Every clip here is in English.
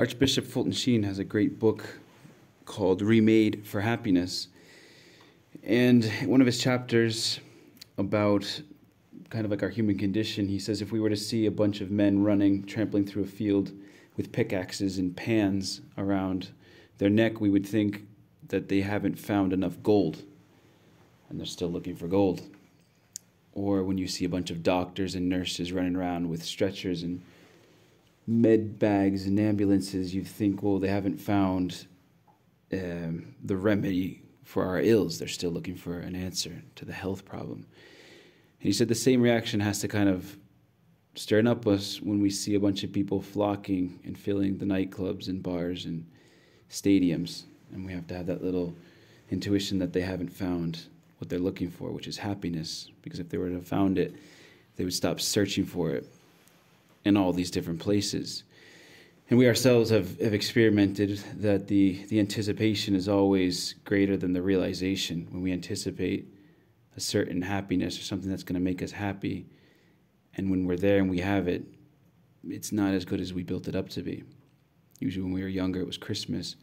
Archbishop Fulton Sheen has a great book called Remade for Happiness. And one of his chapters about kind of like our human condition, he says if we were to see a bunch of men running, trampling through a field with pickaxes and pans around their neck, we would think that they haven't found enough gold and they're still looking for gold. Or when you see a bunch of doctors and nurses running around with stretchers and med bags and ambulances, you think, well, they haven't found um, the remedy for our ills. They're still looking for an answer to the health problem. And he said the same reaction has to kind of stirring up us when we see a bunch of people flocking and filling the nightclubs and bars and stadiums. And we have to have that little intuition that they haven't found what they're looking for, which is happiness. Because if they were to have found it, they would stop searching for it in all these different places. And we ourselves have, have experimented that the, the anticipation is always greater than the realization. When we anticipate a certain happiness or something that's going to make us happy, and when we're there and we have it, it's not as good as we built it up to be. Usually, when we were younger, it was Christmas.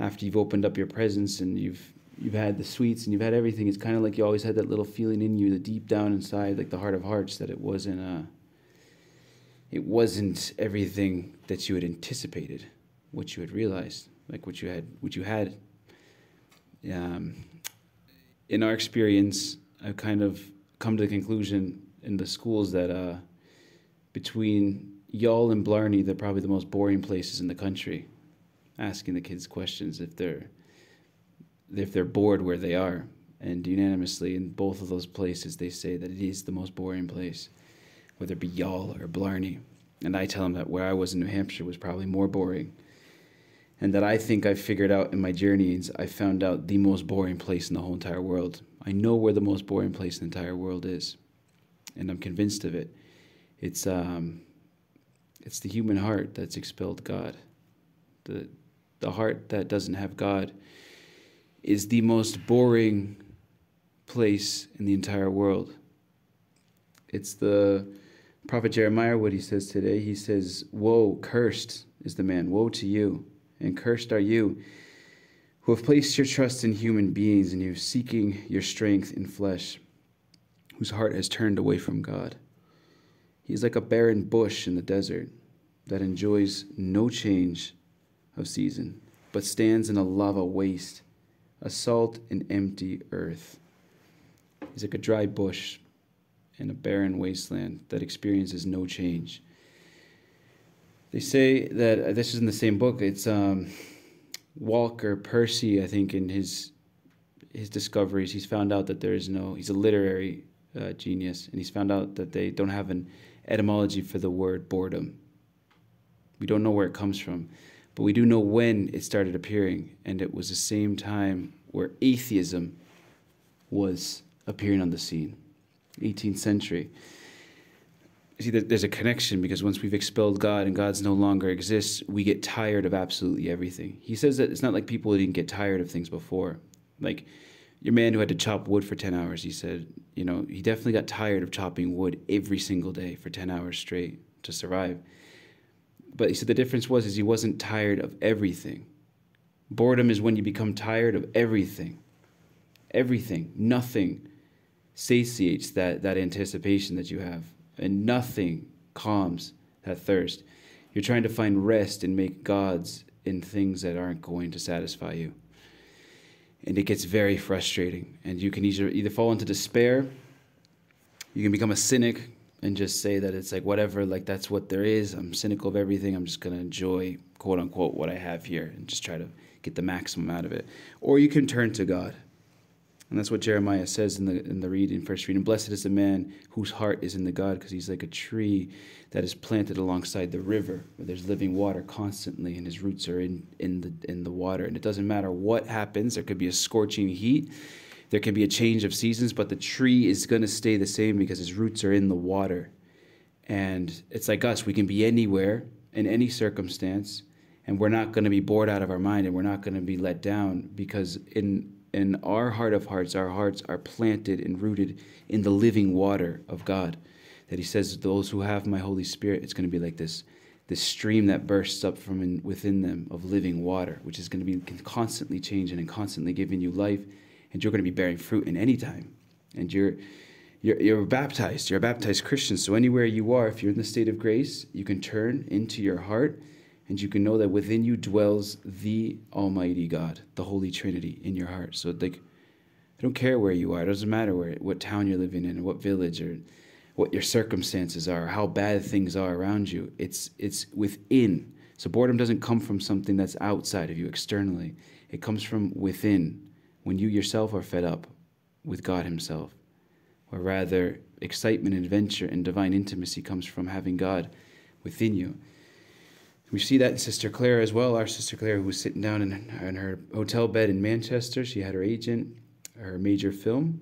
After you've opened up your presents and you've you've had the sweets and you've had everything, it's kind of like you always had that little feeling in you, the deep down inside, like the heart of hearts, that it wasn't uh, it wasn't everything that you had anticipated, what you had realized, like what you had, what you had. Um, in our experience, I've kind of come to the conclusion in the schools that uh, between Youghal and Blarney, they're probably the most boring places in the country. Asking the kids questions if they're if they're bored where they are, and unanimously in both of those places, they say that it is the most boring place whether it be Youghal or Blarney. And I tell them that where I was in New Hampshire was probably more boring. And that I think I figured out in my journeys, I found out the most boring place in the whole entire world. I know where the most boring place in the entire world is. And I'm convinced of it. It's, um, it's the human heart that's expelled God. The, the heart that doesn't have God is the most boring place in the entire world. It's the Prophet Jeremiah, what he says today, he says, Woe, cursed is the man, woe to you, and cursed are you who have placed your trust in human beings and you're seeking your strength in flesh, whose heart has turned away from God. He is like a barren bush in the desert that enjoys no change of season, but stands in a lava waste, a salt and empty earth. He's like a dry bush in a barren wasteland that experiences no change. They say that uh, this is in the same book. It's um, Walker Percy, I think, in his his discoveries, he's found out that there is no. He's a literary uh, genius, and he's found out that they don't have an etymology for the word boredom. We don't know where it comes from, but we do know when it started appearing, and it was the same time where atheism was appearing on the scene. 18th century. See, there's a connection because once we've expelled God and God's no longer exists, we get tired of absolutely everything. He says that it's not like people didn't get tired of things before. Like your man who had to chop wood for 10 hours, he said, you know, he definitely got tired of chopping wood every single day for 10 hours straight to survive. But he said the difference was is he wasn't tired of everything. Boredom is when you become tired of everything. Everything, nothing satiates that, that anticipation that you have, and nothing calms that thirst. You're trying to find rest and make gods in things that aren't going to satisfy you. And it gets very frustrating, and you can either, either fall into despair, you can become a cynic and just say that it's like whatever, like that's what there is. I'm cynical of everything. I'm just going to enjoy, quote unquote, what I have here and just try to get the maximum out of it. Or you can turn to God and that's what Jeremiah says in the in the reading, first reading. Blessed is the man whose heart is in the God, because he's like a tree that is planted alongside the river, where there's living water constantly, and his roots are in, in the in the water. And it doesn't matter what happens, there could be a scorching heat, there can be a change of seasons, but the tree is gonna stay the same because his roots are in the water. And it's like us, we can be anywhere in any circumstance, and we're not gonna be bored out of our mind and we're not gonna be let down because in in our heart of hearts, our hearts are planted and rooted in the living water of God. That He says, Those who have my Holy Spirit, it's going to be like this this stream that bursts up from in, within them of living water, which is going to be constantly changing and constantly giving you life, and you're going to be bearing fruit in any time. And you're, you're, you're baptized, you're a baptized Christian. So anywhere you are, if you're in the state of grace, you can turn into your heart and you can know that within you dwells the Almighty God, the Holy Trinity in your heart. So like, I don't care where you are. It doesn't matter where, what town you're living in, what village, or what your circumstances are, how bad things are around you. It's it's within. So boredom doesn't come from something that's outside of you externally. It comes from within. When you yourself are fed up with God Himself, or rather, excitement, adventure, and divine intimacy comes from having God within you. We see that in Sister Clare as well. Our Sister Clare, who was sitting down in, in her hotel bed in Manchester, she had her agent, her major film,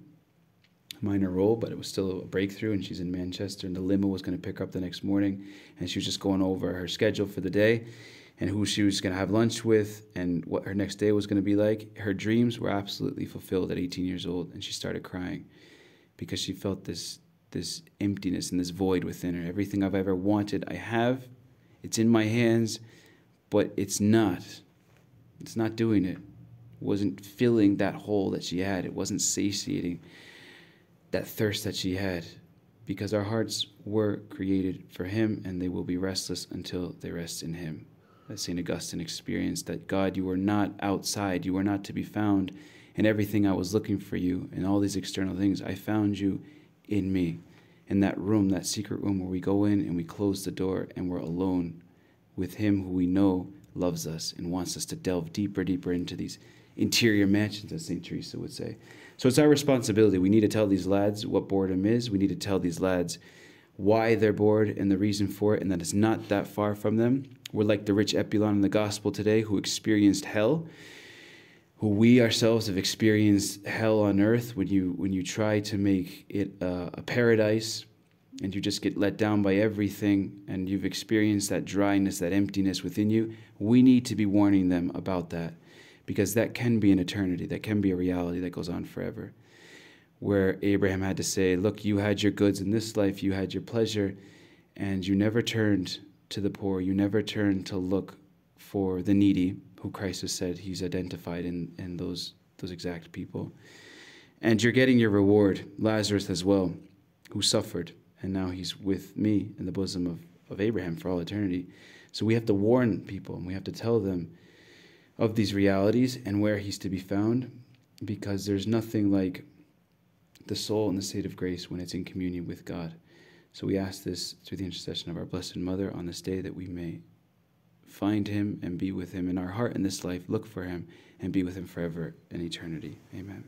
minor role, but it was still a breakthrough. And she's in Manchester, and the limo was going to pick up the next morning. And she was just going over her schedule for the day and who she was going to have lunch with and what her next day was going to be like. Her dreams were absolutely fulfilled at 18 years old, and she started crying because she felt this this emptiness and this void within her. Everything I've ever wanted, I have. It's in my hands, but it's not. It's not doing it. it wasn't filling that hole that she had. It wasn't satiating that thirst that she had because our hearts were created for him and they will be restless until they rest in him. As St. Augustine experienced that God, you are not outside, you are not to be found in everything I was looking for you and all these external things. I found you in me, in that room, that secret room where we go in and we close the door and we're alone with Him who we know loves us and wants us to delve deeper, deeper into these interior mansions, as St. Teresa would say. So it's our responsibility. We need to tell these lads what boredom is. We need to tell these lads why they're bored and the reason for it, and that it's not that far from them. We're like the rich Epulon in the gospel today who experienced hell, who we ourselves have experienced hell on earth when you when you try to make it uh, a paradise and you just get let down by everything and you've experienced that dryness, that emptiness within you. We need to be warning them about that because that can be an eternity, that can be a reality that goes on forever. Where Abraham had to say, Look, you had your goods in this life, you had your pleasure, and you never turned to the poor, you never turned to look for the needy, who Christ has said he's identified in, in those, those exact people. And you're getting your reward, Lazarus as well, who suffered, and now he's with me in the bosom of, of Abraham for all eternity. So we have to warn people, and we have to tell them of these realities and where he's to be found because there's nothing like the soul in the state of grace when it's in communion with God. So we ask this through the intercession of our Blessed Mother on this day that we may find him and be with him in our heart in this life, look for him and be with him forever in eternity. Amen.